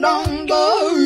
don't go.